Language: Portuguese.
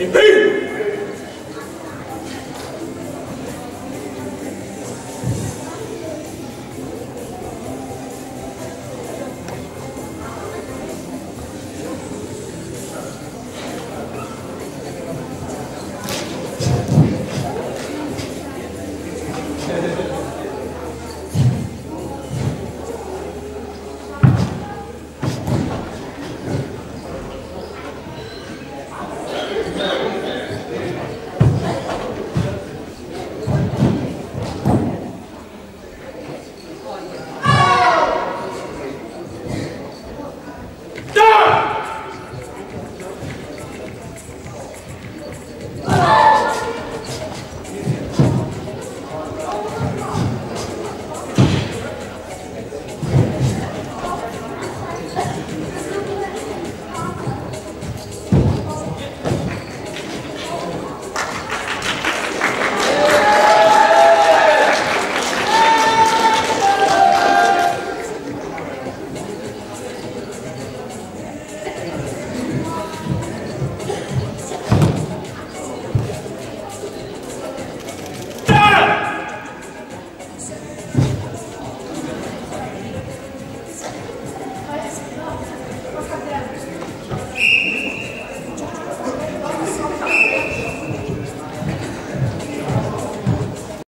Império!